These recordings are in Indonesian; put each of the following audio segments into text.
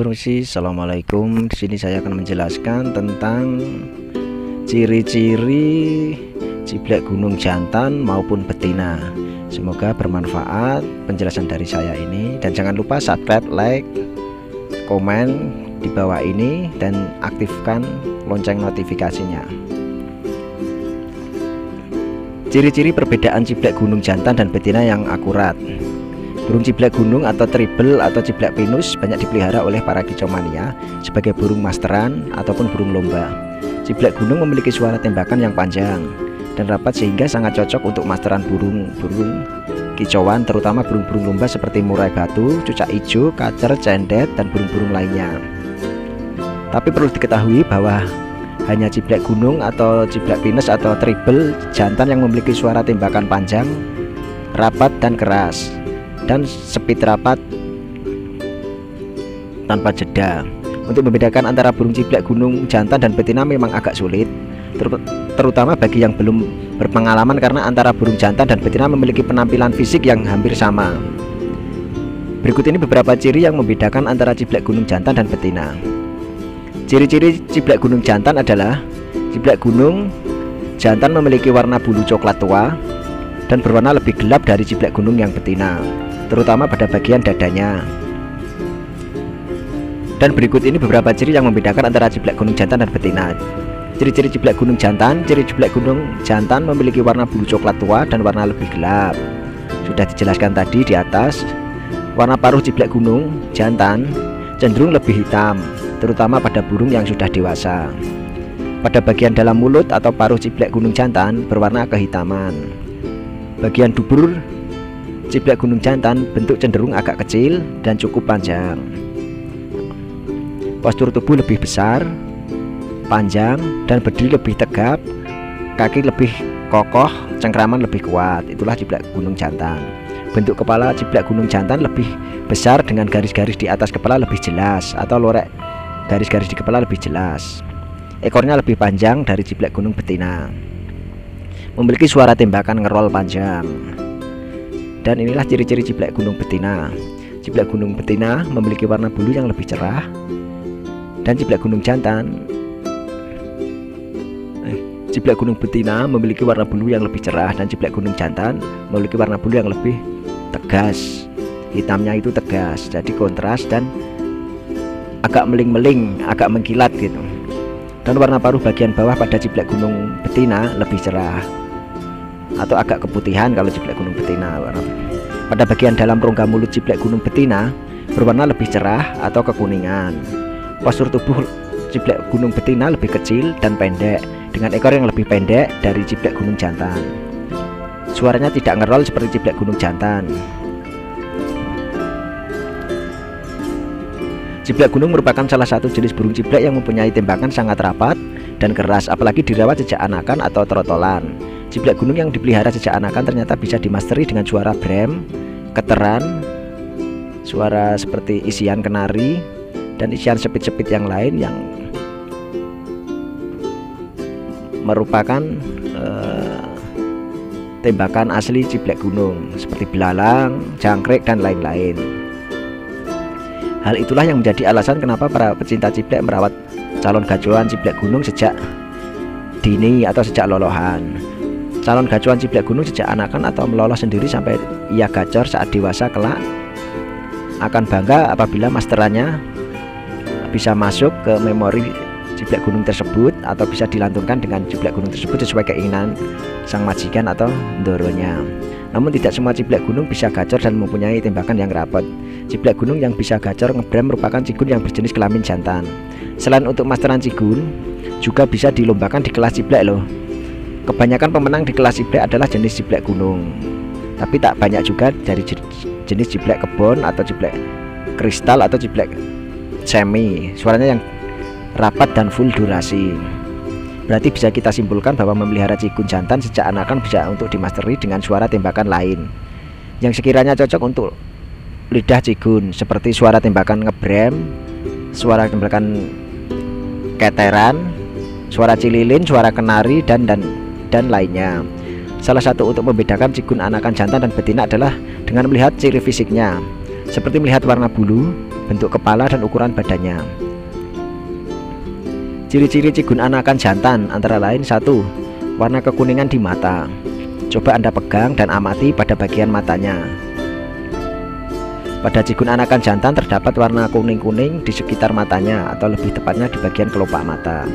Permisi, Assalamualaikum. Di sini saya akan menjelaskan tentang ciri-ciri ciblek gunung jantan maupun betina. Semoga bermanfaat penjelasan dari saya ini dan jangan lupa subscribe, like, komen di bawah ini dan aktifkan lonceng notifikasinya. Ciri-ciri perbedaan ciblek gunung jantan dan betina yang akurat. Burung ciblek gunung atau tribel atau ciblek pinus banyak dipelihara oleh para kicomania sebagai burung masteran ataupun burung lomba. Ciblek gunung memiliki suara tembakan yang panjang dan rapat sehingga sangat cocok untuk masteran burung-burung kicauan terutama burung-burung lomba seperti murai batu, cucak hijau, kacer, cendet, dan burung-burung lainnya. Tapi perlu diketahui bahwa hanya ciblek gunung atau ciblek pinus atau tribel jantan yang memiliki suara tembakan panjang, rapat dan keras dan speed rapat tanpa jeda. Untuk membedakan antara burung ciblek gunung jantan dan betina memang agak sulit, ter terutama bagi yang belum berpengalaman karena antara burung jantan dan betina memiliki penampilan fisik yang hampir sama. Berikut ini beberapa ciri yang membedakan antara ciblek gunung jantan dan betina. Ciri-ciri ciblek gunung jantan adalah ciblek gunung jantan memiliki warna bulu coklat tua dan berwarna lebih gelap dari ciblek gunung yang betina terutama pada bagian dadanya. Dan berikut ini beberapa ciri yang membedakan antara ciblek gunung jantan dan betina. Ciri-ciri ciblek gunung jantan, ciri ciblek gunung jantan memiliki warna bulu coklat tua dan warna lebih gelap. Sudah dijelaskan tadi di atas, warna paruh ciblek gunung jantan cenderung lebih hitam, terutama pada burung yang sudah dewasa. Pada bagian dalam mulut atau paruh ciblek gunung jantan berwarna kehitaman. Bagian dubur Ciblek gunung jantan bentuk cenderung agak kecil dan cukup panjang. Postur tubuh lebih besar, panjang, dan berdiri lebih tegap, kaki lebih kokoh, cengkraman lebih kuat. Itulah ciblek gunung jantan. Bentuk kepala ciblek gunung jantan lebih besar dengan garis-garis di atas kepala lebih jelas atau lorek garis-garis di kepala lebih jelas. Ekornya lebih panjang dari ciblek gunung betina. Memiliki suara tembakan ngerol panjang. Dan inilah ciri-ciri ciblek gunung betina. Ciblek gunung betina memiliki warna bulu yang lebih cerah dan ciblek gunung jantan eh, ciblek gunung betina memiliki warna bulu yang lebih cerah dan ciblek gunung jantan memiliki warna bulu yang lebih tegas. Hitamnya itu tegas, jadi kontras dan agak meling-meling, agak mengkilat gitu. Dan warna paruh bagian bawah pada ciblek gunung betina lebih cerah atau agak keputihan kalau ciblek gunung betina pada bagian dalam rongga mulut ciblek gunung betina berwarna lebih cerah atau kekuningan. Postur tubuh ciblek gunung betina lebih kecil dan pendek dengan ekor yang lebih pendek dari ciblek gunung jantan. Suaranya tidak ngerol seperti ciblek gunung jantan. Ciblek gunung merupakan salah satu jenis burung ciblek yang mempunyai tembakan sangat rapat dan keras apalagi dirawat sejak anakan atau trotolan. Ciblek gunung yang dipelihara sejak anakan ternyata bisa dimasteri dengan suara brem, keteran, suara seperti isian kenari, dan isian sepit-sepit yang lain yang merupakan uh, tembakan asli ciblek gunung seperti belalang, jangkrik, dan lain-lain. Hal itulah yang menjadi alasan kenapa para pecinta ciblek merawat calon gacuan ciblek gunung sejak dini atau sejak lolohan. Calon gacuan ciblek gunung sejak anakan atau melolos sendiri sampai ia gacor saat dewasa kelak akan bangga apabila masterannya bisa masuk ke memori ciblek gunung tersebut atau bisa dilantunkan dengan ciblek gunung tersebut sesuai keinginan sang majikan atau ndoronya. Namun tidak semua ciblek gunung bisa gacor dan mempunyai tembakan yang rapat. Ciblek gunung yang bisa gacor ngebrem merupakan cigun yang berjenis kelamin jantan. Selain untuk masteran cigun, juga bisa dilombakan di kelas ciblek loh. Kebanyakan pemenang di kelas ciblek adalah jenis ciblek gunung. Tapi tak banyak juga dari jenis ciblek kebon atau ciblek kristal atau ciblek semi. Suaranya yang rapat dan full durasi. Berarti bisa kita simpulkan bahwa memelihara cigun jantan sejak anakan bisa untuk dimasteri dengan suara tembakan lain yang sekiranya cocok untuk lidah cigun seperti suara tembakan ngebrem, suara tembakan keteran, suara cililin, suara kenari dan dan dan lainnya. Salah satu untuk membedakan cigun anakan jantan dan betina adalah dengan melihat ciri fisiknya, seperti melihat warna bulu, bentuk kepala dan ukuran badannya. Ciri-ciri cigun anakan jantan antara lain satu, warna kekuningan di mata. Coba Anda pegang dan amati pada bagian matanya. Pada cigun anakan jantan terdapat warna kuning-kuning di sekitar matanya atau lebih tepatnya di bagian kelopak mata.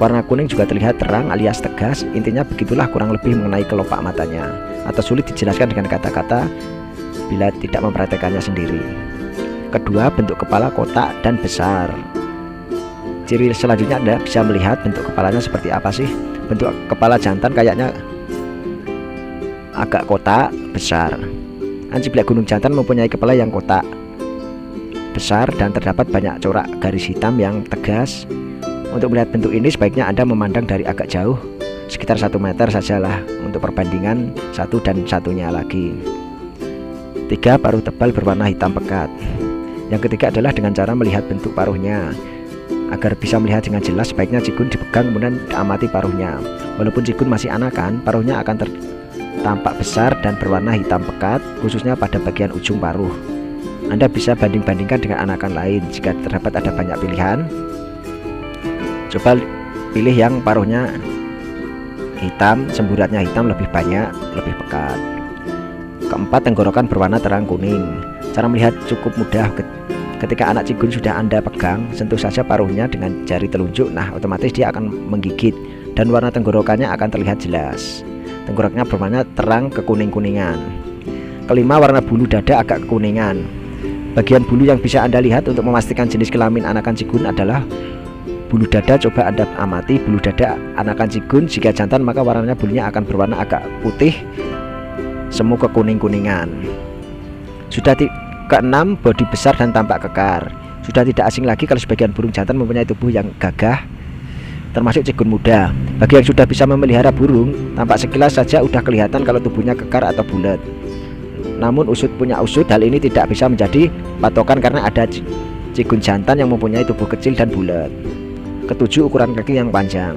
Warna kuning juga terlihat terang alias tegas, intinya begitulah kurang lebih mengenai kelopak matanya. Atau sulit dijelaskan dengan kata-kata bila tidak memperhatikannya sendiri. Kedua, bentuk kepala kotak dan besar. Ciri selanjutnya Anda bisa melihat bentuk kepalanya seperti apa sih? Bentuk kepala jantan kayaknya agak kotak besar. Anjiblek gunung jantan mempunyai kepala yang kotak besar dan terdapat banyak corak garis hitam yang tegas Untuk melihat bentuk ini sebaiknya Anda memandang dari agak jauh Sekitar satu meter sajalah untuk perbandingan satu dan satunya lagi Tiga paruh tebal berwarna hitam pekat Yang ketiga adalah dengan cara melihat bentuk paruhnya Agar bisa melihat dengan jelas, sebaiknya cikun dipegang kemudian diamati paruhnya. Walaupun cikun masih anakan, paruhnya akan tampak besar dan berwarna hitam pekat, khususnya pada bagian ujung paruh. Anda bisa banding-bandingkan dengan anakan lain jika terdapat ada banyak pilihan. Coba pilih yang paruhnya hitam, semburatnya hitam lebih banyak, lebih pekat. Keempat, tenggorokan berwarna terang kuning. Cara melihat cukup mudah Ketika anak cigun sudah Anda pegang, sentuh saja paruhnya dengan jari telunjuk. Nah, otomatis dia akan menggigit dan warna tenggorokannya akan terlihat jelas. Tenggoroknya berwarna terang kekuning-kuningan. Kelima, warna bulu dada agak kekuningan. Bagian bulu yang bisa Anda lihat untuk memastikan jenis kelamin anakan cigun adalah bulu dada. Coba Anda amati bulu dada anakan cigun. Jika jantan, maka warnanya bulunya akan berwarna agak putih, semu kekuning-kuningan. Sudah Keenam, bodi besar dan tampak kekar. Sudah tidak asing lagi kalau sebagian burung jantan mempunyai tubuh yang gagah, termasuk cigun muda. Bagi yang sudah bisa memelihara burung, tampak sekilas saja sudah kelihatan kalau tubuhnya kekar atau bulat. Namun usut punya usut, hal ini tidak bisa menjadi patokan karena ada cigun jantan yang mempunyai tubuh kecil dan bulat. Ketujuh, ukuran kaki yang panjang.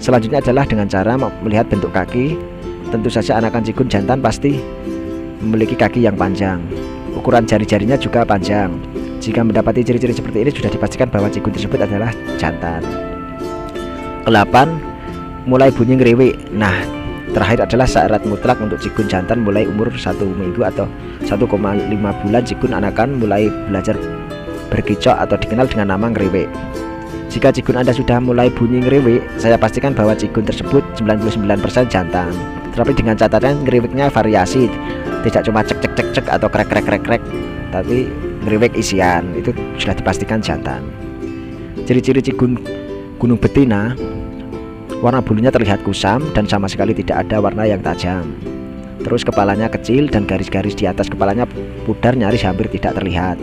Selanjutnya adalah dengan cara melihat bentuk kaki. Tentu saja anakan cigun jantan pasti memiliki kaki yang panjang. Ukuran jari-jarinya juga panjang. Jika mendapati ciri-ciri seperti ini sudah dipastikan bahwa cigun tersebut adalah jantan. Kelapan, mulai bunyi ngeriwik. Nah, terakhir adalah syarat mutlak untuk cigun jantan mulai umur satu minggu atau 1,5 bulan cigun anakan mulai belajar berkicau atau dikenal dengan nama ngeriwik. Jika cigun Anda sudah mulai bunyi ngeriwik, saya pastikan bahwa cigun tersebut 99% jantan. Tetapi dengan catatan ngeriwiknya variasi. Tidak cuma cek cek cek cek atau krek krek krek krek. Tapi ngeriwek isian itu sudah dipastikan jantan. Ciri-ciri cigun gunung betina warna bulunya terlihat kusam dan sama sekali tidak ada warna yang tajam. Terus kepalanya kecil dan garis-garis di atas kepalanya pudar nyaris hampir tidak terlihat.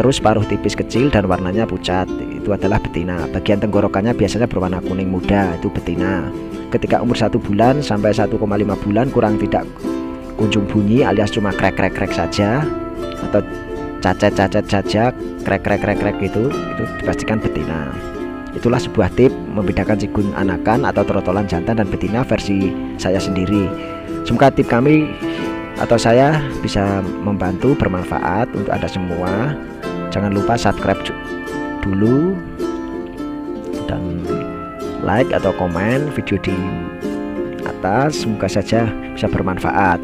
Terus paruh tipis kecil dan warnanya pucat itu adalah betina. Bagian tenggorokannya biasanya berwarna kuning muda itu betina. Ketika umur satu bulan sampai 1,5 bulan kurang tidak kunjung bunyi alias cuma krek krek krek saja atau cacet-cacet saja krek krek krek krek itu itu dipastikan betina. Itulah sebuah tip membedakan cigun anakan atau trotolan jantan dan betina versi saya sendiri. Semoga tip kami atau saya bisa membantu bermanfaat untuk anda semua. Jangan lupa subscribe dulu dan like atau komen video di atas semoga saja bisa bermanfaat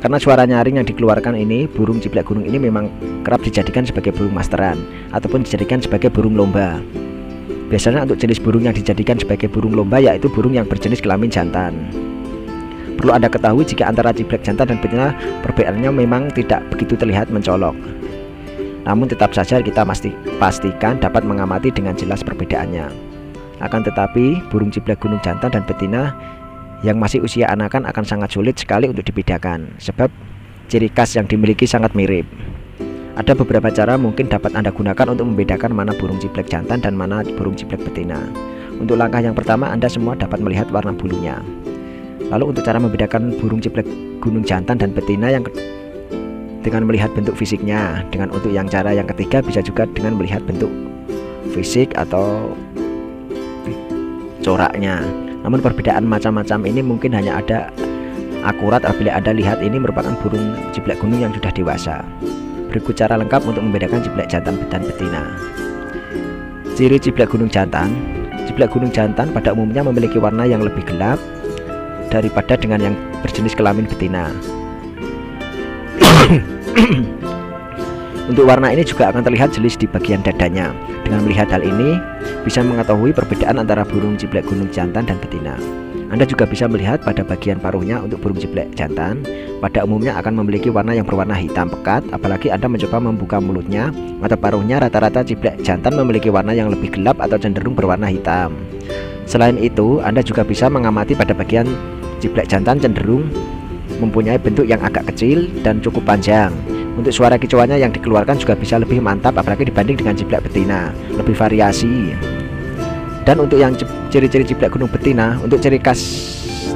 karena suara nyaring yang dikeluarkan ini, burung ciblak gunung ini memang kerap dijadikan sebagai burung masteran ataupun dijadikan sebagai burung lomba. Biasanya untuk jenis burung yang dijadikan sebagai burung lomba yaitu burung yang berjenis kelamin jantan. Perlu Anda ketahui jika antara ciblak jantan dan betina perbedaannya memang tidak begitu terlihat mencolok. Namun tetap saja kita pasti, pastikan dapat mengamati dengan jelas perbedaannya. Akan tetapi, burung ciblak gunung jantan dan betina yang masih usia anakan akan sangat sulit sekali untuk dibedakan sebab ciri khas yang dimiliki sangat mirip. Ada beberapa cara mungkin dapat Anda gunakan untuk membedakan mana burung ciblek jantan dan mana burung ciblek betina. Untuk langkah yang pertama, Anda semua dapat melihat warna bulunya. Lalu untuk cara membedakan burung ciblek gunung jantan dan betina yang dengan melihat bentuk fisiknya. Dengan untuk yang cara yang ketiga bisa juga dengan melihat bentuk fisik atau coraknya. Namun perbedaan macam-macam ini mungkin hanya ada akurat apabila Anda lihat ini merupakan burung ciblek gunung yang sudah dewasa. Berikut cara lengkap untuk membedakan ciblek jantan dan betina. Ciri ciblek gunung jantan Ciblek gunung jantan pada umumnya memiliki warna yang lebih gelap daripada dengan yang berjenis kelamin betina. Untuk warna ini juga akan terlihat jelas di bagian dadanya. Dengan melihat hal ini, bisa mengetahui perbedaan antara burung ciblek gunung jantan dan betina. Anda juga bisa melihat pada bagian paruhnya untuk burung ciblek jantan pada umumnya akan memiliki warna yang berwarna hitam pekat apalagi Anda mencoba membuka mulutnya atau paruhnya rata-rata ciblek jantan memiliki warna yang lebih gelap atau cenderung berwarna hitam. Selain itu, Anda juga bisa mengamati pada bagian ciblek jantan cenderung mempunyai bentuk yang agak kecil dan cukup panjang. Untuk suara kicauannya yang dikeluarkan juga bisa lebih mantap apalagi dibanding dengan ciblek betina, lebih variasi. Dan untuk yang ciri-ciri ciblek gunung betina, untuk ciri khas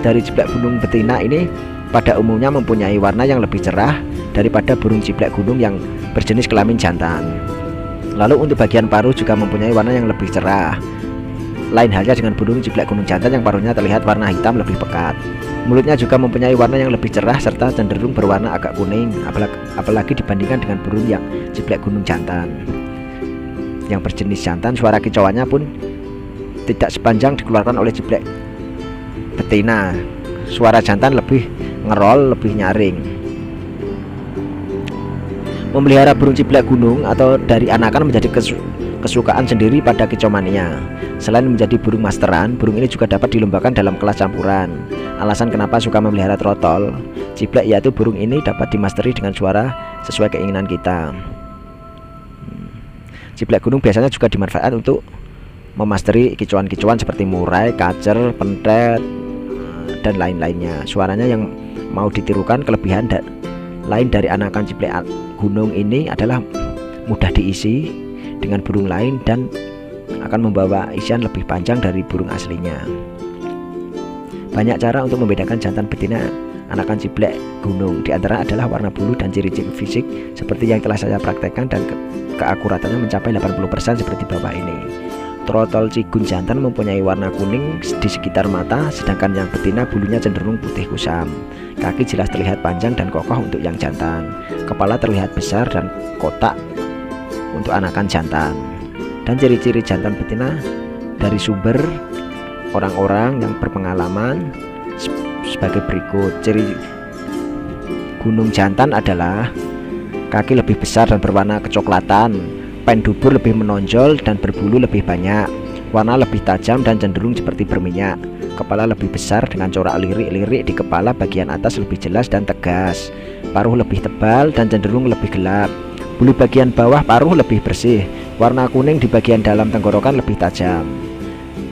dari ciblek gunung betina ini pada umumnya mempunyai warna yang lebih cerah daripada burung ciblek gunung yang berjenis kelamin jantan. Lalu untuk bagian paruh juga mempunyai warna yang lebih cerah. Lain halnya dengan burung ciblek gunung jantan yang paruhnya terlihat warna hitam lebih pekat. Mulutnya juga mempunyai warna yang lebih cerah serta cenderung berwarna agak kuning, apalagi, dibandingkan dengan burung yang ciblek gunung jantan. Yang berjenis jantan, suara kicauannya pun tidak sepanjang dikeluarkan oleh jeblek betina suara jantan lebih ngerol lebih nyaring memelihara burung ciblek gunung atau dari anakan menjadi kesukaan sendiri pada kicomania selain menjadi burung masteran burung ini juga dapat dilombakan dalam kelas campuran alasan kenapa suka memelihara trotol ciblek yaitu burung ini dapat dimasteri dengan suara sesuai keinginan kita hmm. ciblek gunung biasanya juga dimanfaatkan untuk memasteri kicauan-kicauan seperti murai, kacer, pentet, dan lain-lainnya. Suaranya yang mau ditirukan kelebihan dan lain dari anakan ciblek gunung ini adalah mudah diisi dengan burung lain dan akan membawa isian lebih panjang dari burung aslinya. Banyak cara untuk membedakan jantan betina anakan ciblek gunung. Di antara adalah warna bulu dan ciri-ciri fisik seperti yang telah saya praktekkan dan ke keakuratannya mencapai 80% seperti bawah ini. Trotol cigun jantan mempunyai warna kuning di sekitar mata, sedangkan yang betina bulunya cenderung putih kusam. Kaki jelas terlihat panjang dan kokoh untuk yang jantan. Kepala terlihat besar dan kotak untuk anakan jantan. Dan ciri-ciri jantan betina dari sumber orang-orang yang berpengalaman sebagai berikut. Ciri gunung jantan adalah kaki lebih besar dan berwarna kecoklatan, Pen dubur lebih menonjol dan berbulu lebih banyak. Warna lebih tajam dan cenderung seperti berminyak. Kepala lebih besar dengan corak lirik-lirik di kepala bagian atas lebih jelas dan tegas. Paruh lebih tebal dan cenderung lebih gelap. Bulu bagian bawah paruh lebih bersih. Warna kuning di bagian dalam tenggorokan lebih tajam.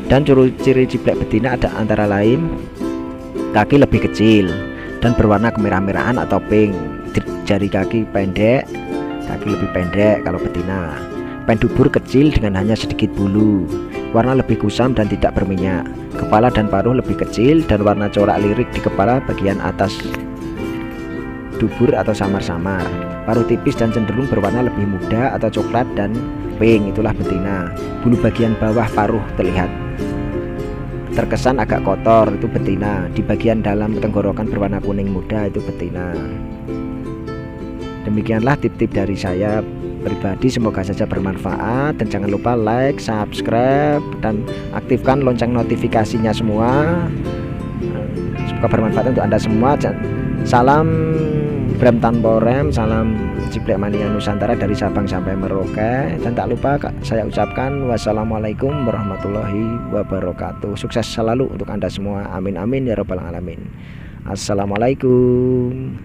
Dan ciri-ciri ciblek betina ada antara lain kaki lebih kecil dan berwarna kemerah-merahan atau pink. Jari kaki pendek kaki lebih pendek kalau betina pendubur kecil dengan hanya sedikit bulu warna lebih kusam dan tidak berminyak kepala dan paruh lebih kecil dan warna corak lirik di kepala bagian atas dubur atau samar-samar. Paruh tipis dan cenderung berwarna lebih muda atau coklat dan pink itulah betina. Bulu bagian bawah paruh terlihat terkesan agak kotor itu betina. Di bagian dalam tenggorokan berwarna kuning muda itu betina. Demikianlah tip-tip dari saya pribadi semoga saja bermanfaat. Dan jangan lupa like, subscribe dan aktifkan lonceng notifikasinya semua. Semoga bermanfaat untuk Anda semua. Salam Bram Tanborem, salam Ciplek Mania Nusantara dari Sabang sampai Merauke dan tak lupa saya ucapkan wassalamualaikum warahmatullahi wabarakatuh. Sukses selalu untuk Anda semua. Amin amin ya rabbal alamin. Assalamualaikum.